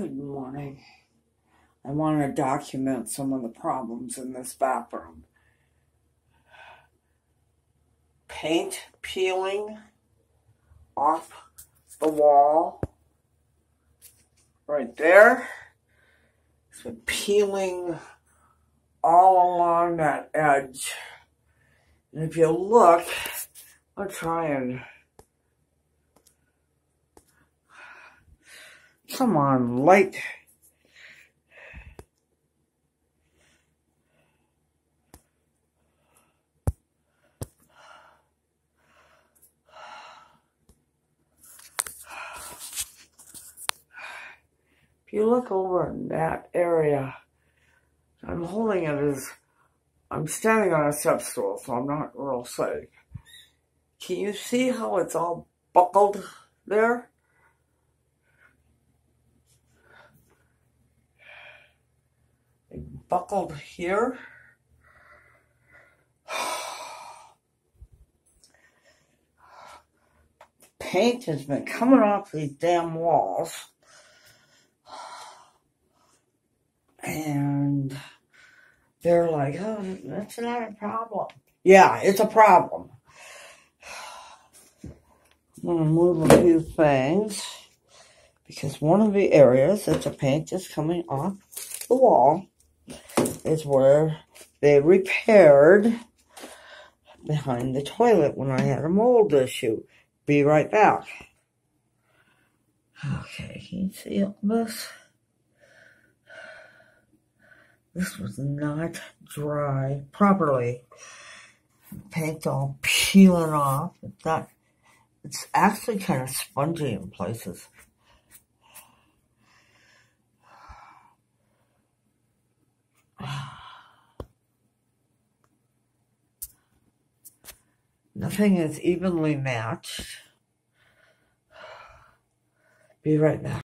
Good morning. I want to document some of the problems in this bathroom. Paint peeling off the wall right there. It's been peeling all along that edge. And if you look, I'll try and Come on, light. If you look over in that area, I'm holding it as I'm standing on a step stool, so I'm not real safe. Can you see how it's all buckled there? Buckled here. Paint has been coming off these damn walls. And they're like, oh, that's not a problem. Yeah, it's a problem. I'm going to move a few things because one of the areas that the paint is coming off the wall is where they repaired behind the toilet when I had a mold issue. Be right back. Okay, can you see this? This was not dry properly. Paint all peeling off. It's not, it's actually kind of spongy in places. Nothing is evenly matched. Be right back.